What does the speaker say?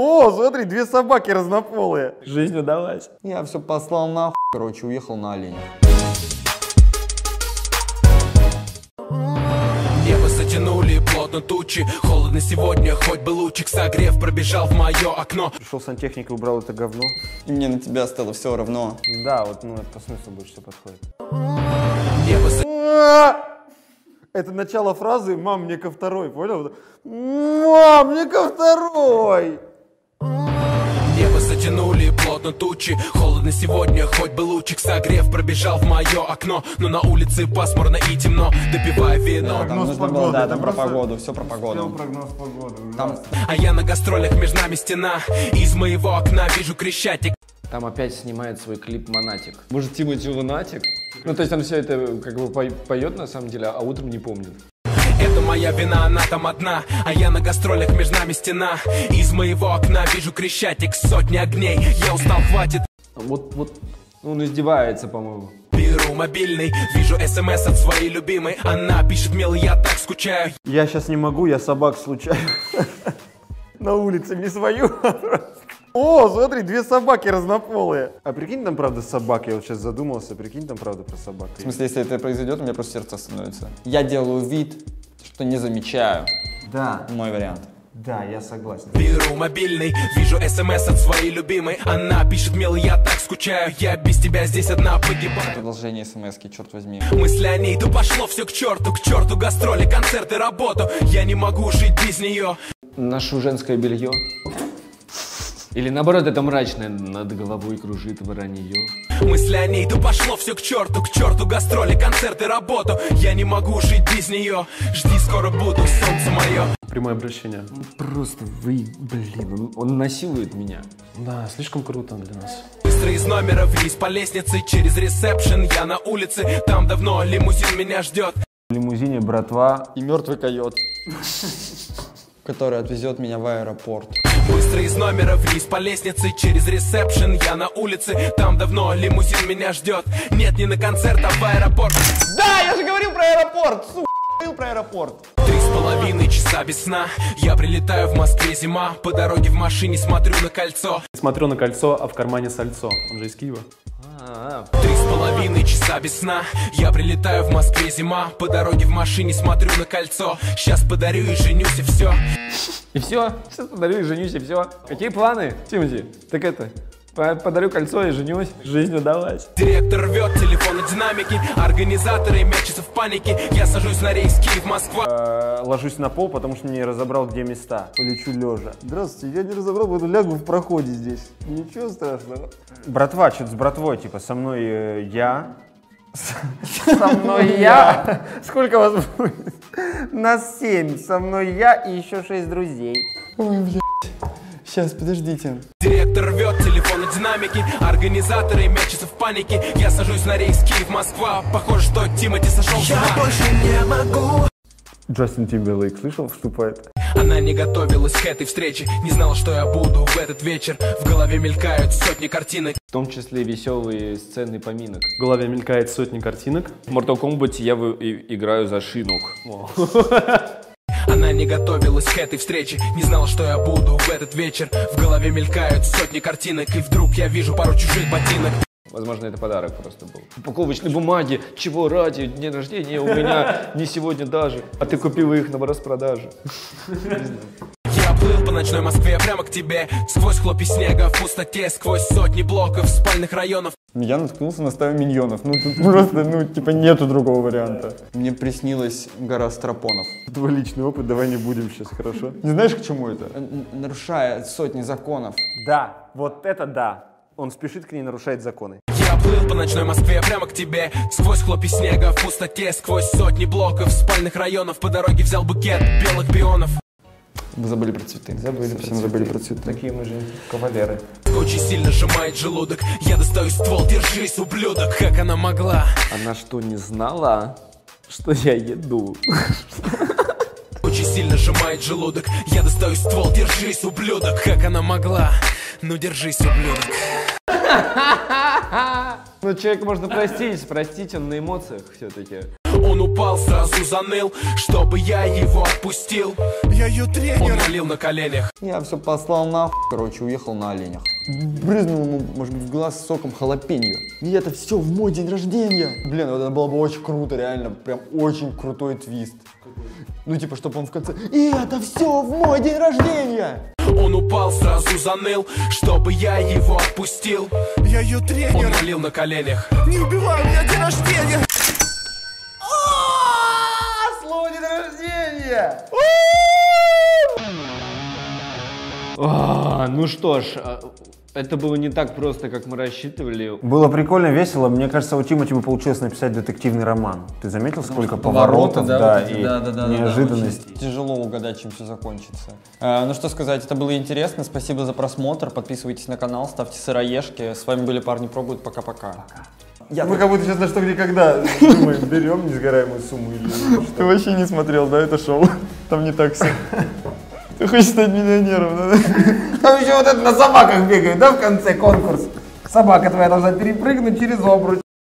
О, смотри, две собаки разнополые. Жизнь удалась. Я все послал нахуй, короче, уехал на оленях. Небо затянули плотно тучи Холодно сегодня, хоть бы лучик согрев Пробежал в мое окно Пришел сантехник и убрал это говно. И мне на тебя стало все равно. Да, вот ну, это по смыслу больше всего подходит. Небо за- А! Это начало фразы «мам, мне ко второй», понял? Мам, мне ко второй! Небо затянули плотно тучи Холодно сегодня, хоть бы лучик согрев Пробежал в мое окно Но на улице пасмурно и темно Допивая вино Там нужно было, да, там про погоду, все про погоду. прогноз погоды. Там А я на гастролях, между нами стена Из моего окна вижу крещатик Там опять снимает свой клип Монатик. Может, Тимати Лунатик? Ну, то есть он все это как бы поет на самом деле, а утром не помнит. Это моя вина, она там одна А я на гастролях, между нами стена Из моего окна вижу крещатик Сотни огней, я устал, хватит Вот, вот, он издевается, по-моему. Беру мобильный, вижу смс от своей любимой Она пишет, милый, я так скучаю Я сейчас не могу, я собак случайно. На улице, не свою. а. О, смотри, две собаки разнополые. А прикинь, там правда собак, я вот сейчас задумался, прикинь, там правда про собак. В смысле, если это произойдет, у меня просто сердце остановится. Я делаю вид, что не замечаю. Да, Мой вариант. да, я согласен. Беру мобильный, вижу смс от своей любимой Она пишет, милый, я так скучаю Я без тебя здесь одна погибаю Продолжение смс черт возьми. Мысли о ней, да пошло все к черту К черту гастроли, концерты, работу Я не могу жить без нее Ношу женское белье. Или наоборот, это мрачное, над головой кружит воронье. Мысли о ней, да пошло все к черту К черту гастроли, концерты, работу Я не могу жить без нее Жди, скоро буду, солнце мое Прямое обращение. Просто вы, блин, он, он насилует меня. Да, слишком круто для нас. Быстро из номера вниз по лестнице Через ресепшн я на улице Там давно лимузин меня ждет В лимузине братва. И мертвый койот, который отвезет меня в аэропорт. Быстро из номера вниз по лестнице Через ресепшн я на улице Там давно лимузин меня ждет Нет, не на концерт, а в аэропорт Да, я же говорил про аэропорт, сука, говорил про аэропорт. Три с половиной часа без сна Я прилетаю в Москве зима По дороге в машине смотрю на кольцо Смотрю на кольцо, а в кармане сальцо. Он же из Киева. Три с половиной часа без сна. Я прилетаю в Москве зима. По дороге в машине смотрю на кольцо. Сейчас подарю и женюсь и все и все, сейчас подарю и женюсь, и все. Какие планы, Тимати? Так это, подарю кольцо и женюсь, жизнь удалась. Директор рвет телефон на динамике Организаторы мечутся в панике Я сажусь на рейс Киев-Москва Э, ложусь на пол, потому что не разобрал, где места. Полечу лежа. Здравствуйте, я не разобрал, буду лягу в проходе здесь. Ничего страшного. Братва, что-то с братвой, типа, со мной э, я. Со мной я. Сколько вас будет? Нас семь. Со мной я и еще шесть друзей. Сейчас, подождите. Директор рвет телефон на динамике Организаторы мечутся в панике Я сажусь на рейс Киев-Москва Похоже, что Тимати сошел ума больше не могу Джастин Тимберлейк, слышал, вступает? Она не готовилась к этой встрече Не знала, что я буду в этот вечер В голове мелькают сотни картинок В том числе веселые сцены поминок. В голове мелькает сотни картинок. В Mortal Kombat я играю за шинок. Она не готовилась к этой встрече Не знала, что я буду в этот вечер В голове мелькают сотни картинок И вдруг я вижу пару чужих ботинок Возможно, это подарок просто был. Упаковочной бумаги, чего ради, день рождения у меня не сегодня даже. А ты купила их на распродаже. Ночной Москве прямо к тебе Сквозь хлопья снега в пустоте Сквозь сотни блоков спальных районов Я наткнулся на стаю миньонов. Ну, тут просто, ну, типа, нету другого варианта. Мне приснилась гора страпонов. Твой личный опыт, давай не будем сейчас, хорошо? Не знаешь, к чему это? Нарушая сотни законов. Да, вот это да. Он спешит к ней нарушать законы. Я плыл по ночной Москве прямо к тебе Сквозь хлопья снега в пустоте Сквозь сотни блоков спальных районов По дороге взял букет белых пионов Вы забыли про цветы. Забыли, совсем забыли про цветы. Такие мы же кавалеры. Очень сильно сжимает желудок Я достаю ствол, держись, ублюдок Как она могла Она что, не знала, что я еду? Очень сильно сжимает желудок Я достаю ствол, держись, ублюдок Как она могла Ну держись, ублюдок Ну, человека можно простить, простить, он на эмоциях все-таки. Он упал, сразу заныл, чтобы я его отпустил Я ее тренер Он молил на коленях Я все послал нахуй, короче, уехал на оленях. Брызнул ему, может быть, в глаз соком халапеньо. И это все в мой день рождения. Блин, вот это было бы очень круто, реально, прям очень крутой твист. Ну, типа, чтобы он в конце... И это все в мой день рождения! Он упал, сразу заныл, чтобы я его отпустил Я ее тренер Он молил на коленях Не убивай, меня день рождения рождения! А, ну что ж, а, это было не так просто, как мы рассчитывали. Было прикольно, весело. Мне кажется, у Тимати бы получилось написать детективный роман. Ты заметил, сколько поворотов, да, вот эти, и да, да, да, да, да, Тяжело угадать, чем все закончится. А, ну что сказать, это было интересно. Спасибо за просмотр. Подписывайтесь на канал, ставьте сыроежки. С вами были парни пробуют. Пока-пока. Я Мы как будто сейчас на что где когда думаем, берем несгораемую сумму или Ты вообще не смотрел, да, это шоу? Там не так все. Ты хочешь стать миллионером, да? Там еще вот это на собаках бегает, да, в конце конкурс? Собака твоя должна перепрыгнуть через обруч.